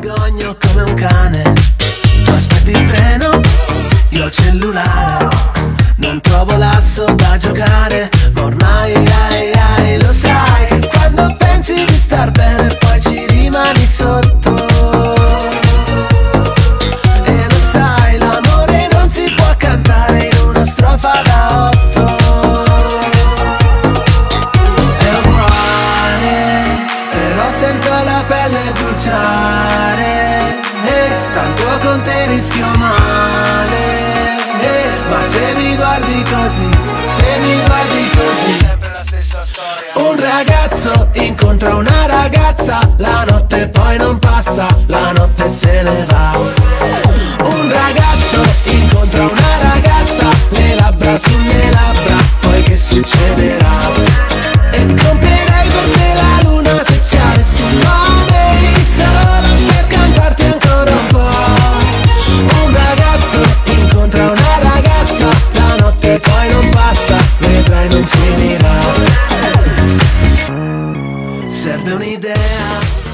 vergogno come un cane. Tu aspetti il treno, io il cellulare. Non trovo l'asso da giocare Ma sento la pelle bruciare eh, Tanto con te rischio male eh, Ma se mi guardi così, se mi guardi così un ragazzo incontra una ragazza, la notte poi non passa, la notte se ne va. Un ragazzo incontra una ragazza, le labbra sulle não deu nem ideia.